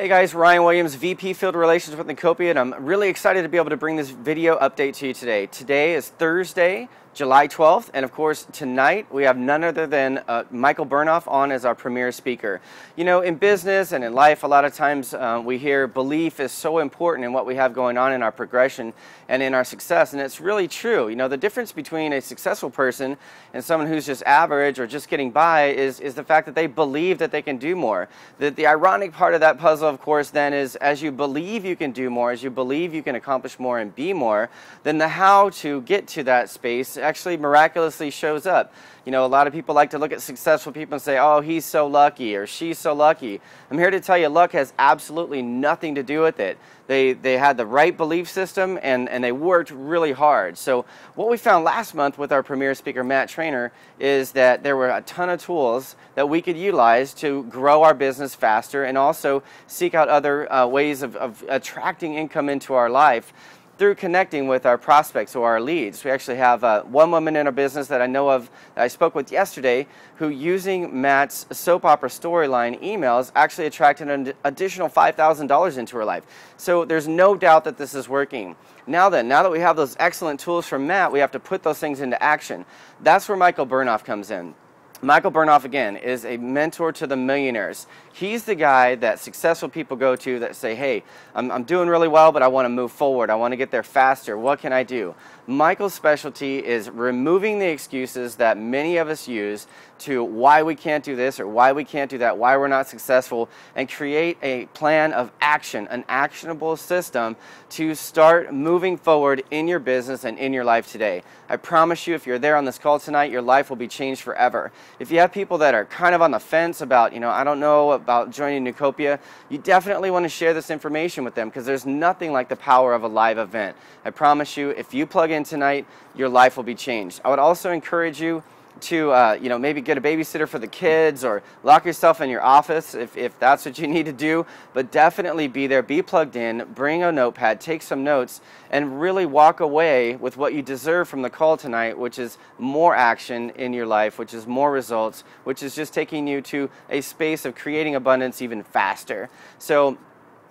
Hey guys, Ryan Williams, VP Field Relations with Neucopia, and I'm really excited to be able to bring this video update to you today. Today is Thursday, July 12th, and of course, tonight we have none other than uh, Michael Bernoff on as our premier speaker. You know, in business and in life, a lot of times uh, we hear belief is so important in what we have going on in our progression and in our success, and it's really true. You know, the difference between a successful person and someone who's just average or just getting by is, is the fact that they believe that they can do more. The, the ironic part of that puzzle, of course, then is as you believe you can do more, as you believe you can accomplish more and be more, then the how to get to that space actually miraculously shows up. You know, a lot of people like to look at successful people and say, oh, he's so lucky or she's so lucky. I'm here to tell you, luck has absolutely nothing to do with it. They, they had the right belief system and, and they worked really hard. So, what we found last month with our premier speaker, Matt Trainer, is that there were a ton of tools that we could utilize to grow our business faster and also seek out other uh, ways of, of attracting income into our life through connecting with our prospects or our leads. We actually have uh, one woman in our business that I know of that I spoke with yesterday who, using Matt's soap opera storyline emails, actually attracted an additional $5,000 into her life. So there's no doubt that this is working. Now then, now that we have those excellent tools from Matt, we have to put those things into action. That's where Michael Bernoff comes in. Michael Bernoff, again, is a mentor to the millionaires. He's the guy that successful people go to that say, hey, I'm, I'm doing really well, but I want to move forward. I want to get there faster. What can I do? Michael's specialty is removing the excuses that many of us use to why we can't do this or why we can't do that, why we're not successful, and create a plan of action, an actionable system to start moving forward in your business and in your life today. I promise you, if you're there on this call tonight, your life will be changed forever. If you have people that are kind of on the fence about, you know, I don't know about joining Neucopia, you definitely want to share this information with them because there's nothing like the power of a live event. I promise you, if you plug in tonight, your life will be changed. I would also encourage you to uh, you know maybe get a babysitter for the kids or lock yourself in your office if, if that's what you need to do. But definitely be there be plugged in bring a notepad take some notes and really walk away with what you deserve from the call tonight which is more action in your life which is more results which is just taking you to a space of creating abundance even faster. So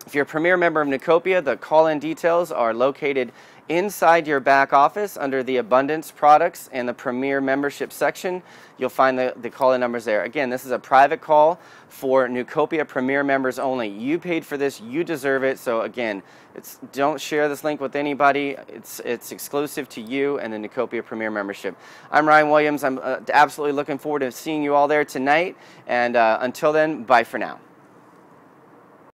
if you're a premier member of Neucopia, the call-in details are located inside your back office under the Abundance Products and the Premier Membership section. You'll find the, the call-in numbers there. Again, this is a private call for Neucopia Premier members only. You paid for this, you deserve it. So again, it's, don't share this link with anybody. It's, it's exclusive to you and the Neucopia Premier membership. I'm Ryan Williams. I'm uh, absolutely looking forward to seeing you all there tonight. And uh, until then, bye for now.